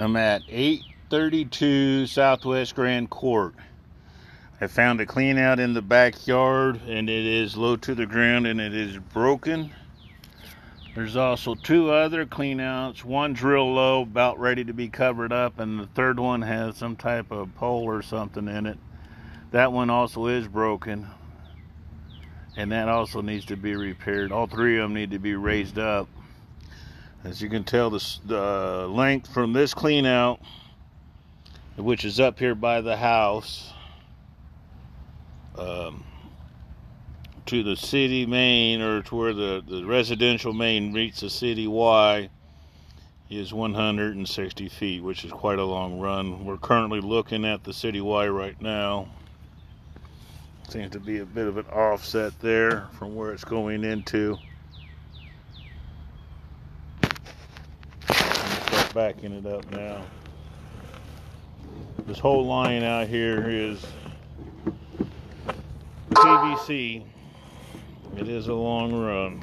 I'm at 832 Southwest Grand Court. I found a clean out in the backyard and it is low to the ground and it is broken. There's also two other clean outs. One's real low, about ready to be covered up, and the third one has some type of pole or something in it. That one also is broken. And that also needs to be repaired. All three of them need to be raised up. As you can tell, the, the length from this clean out, which is up here by the house, um, to the city main or to where the, the residential main meets the city Y is 160 feet, which is quite a long run. We're currently looking at the city Y right now. Seems to be a bit of an offset there from where it's going into. Backing it up now. This whole line out here is PVC. It is a long run.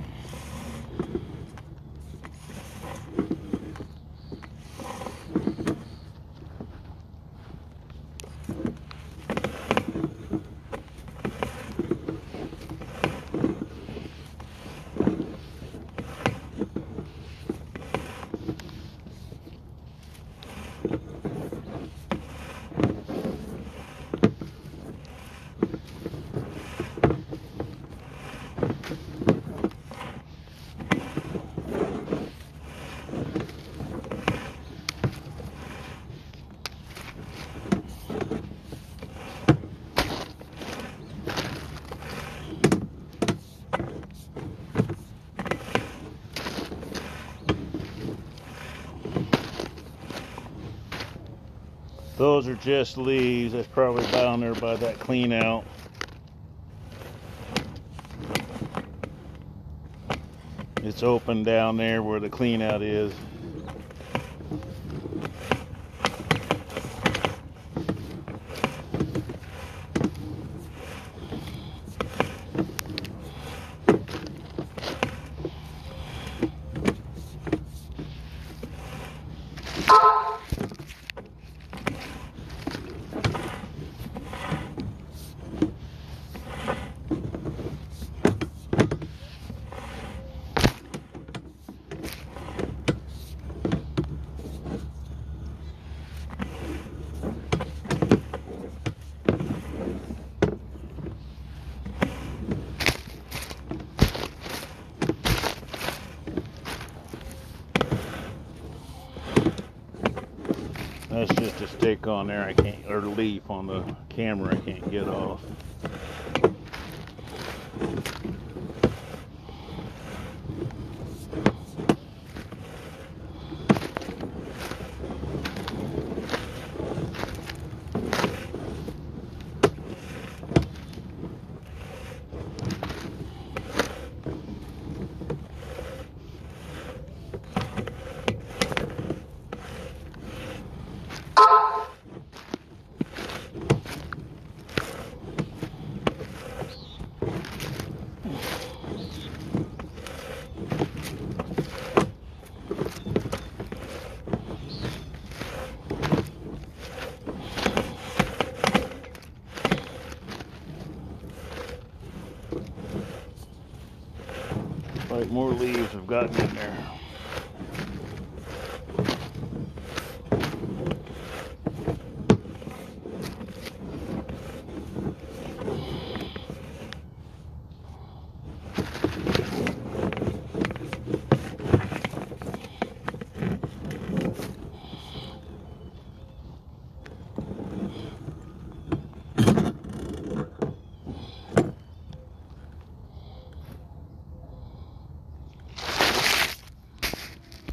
Those are just leaves. That's probably down there by that clean out. It's open down there where the clean out is. That's just a stick on there I can't, or leaf on the camera I can't get off. Like more leaves have gotten in there.